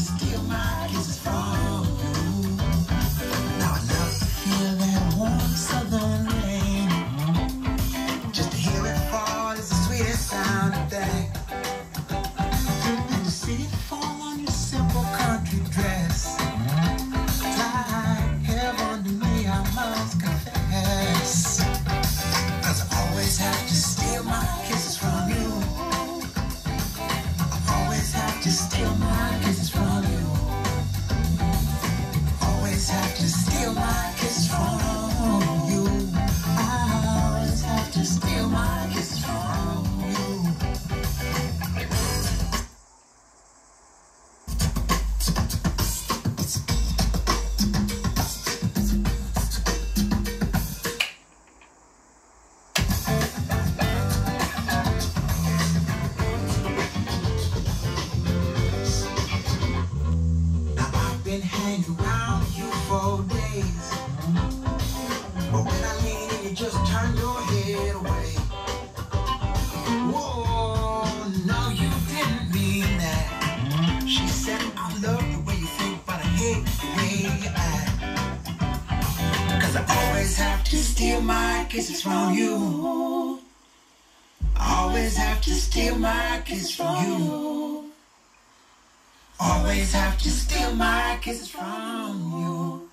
steal my kisses from been hanging around you for days. But when I lean in, you just turn your head away. Whoa, no, you didn't mean that. She said, I love the way you think, but I hate the way you act. Cause I always have to steal my kisses from you. I always have to steal my kisses from you. Always have to steal my kisses from you.